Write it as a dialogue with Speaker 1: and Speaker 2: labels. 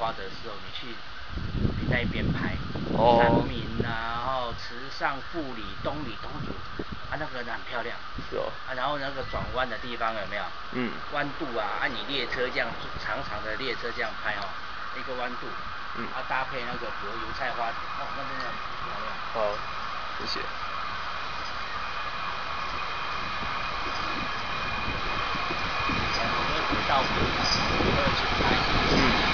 Speaker 1: 花的时候，你去你在一边拍，山明、啊，然后池上、富里、东里、东里，啊，那个很漂亮。
Speaker 2: 是哦。
Speaker 1: 啊，然后那个转弯的地方有没有？嗯。弯度啊，啊，你列车这样长长的列车这样拍哦，一个弯度。嗯。啊，搭配那个比如油菜花，哦，那边的很漂亮。
Speaker 2: 好，谢谢。到二十台。嗯